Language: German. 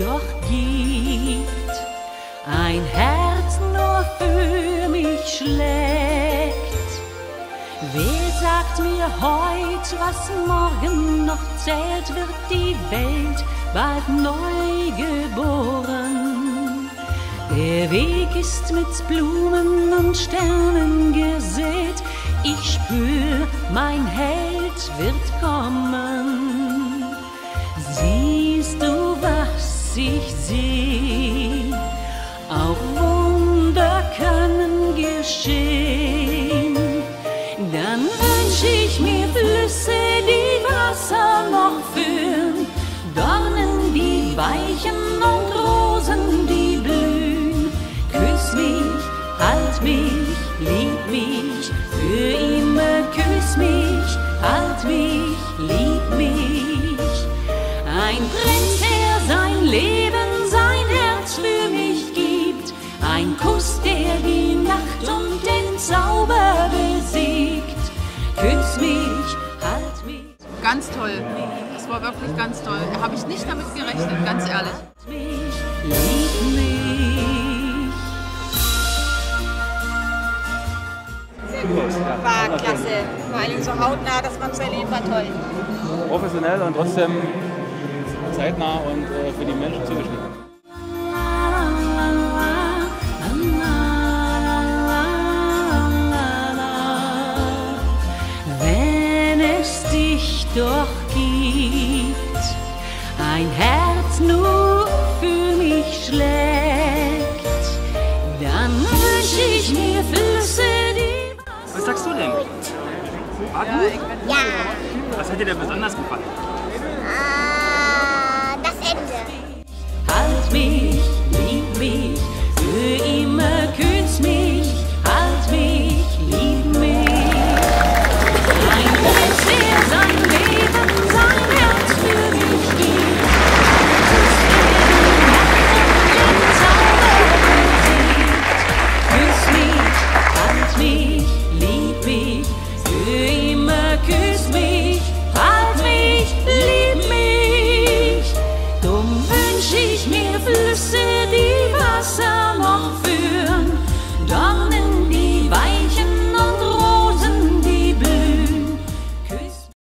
doch gibt, ein Herz nur für mich schlägt. Wer sagt mir heut, was morgen noch zählt, wird die Welt bald neu geboren. Der Weg ist mit Blumen und Sternen gesät, ich spür, mein Held wird kommen. Ich seh? Auch Wunder können geschehen. Dann wünsch ich mir Flüsse, die Wasser noch führen, Dornen, die weichen und Rosen, die blühen. Küss mich, halt mich, lieb mich, für immer küss mich, halt mich, lieb mich. Ein Leben, sein Herz für mich gibt. Ein Kuss, der die Nacht und den Zauber besiegt. Küss mich, halt mich, Ganz toll. Das war wirklich ganz toll. Da habe ich nicht damit gerechnet, ganz ehrlich. mich, lieb mich. War klasse. Vor allem so hautnah, dass man es erlebt war toll. professionell und trotzdem zeitnah und äh, für die Menschen zugeschnitten. Wenn es dich doch gibt, ein Herz nur für mich schlägt, dann wünsch ich mir Flüsse, die Was sagst du denn? War gut? Ja, Was hat dir denn besonders gefallen?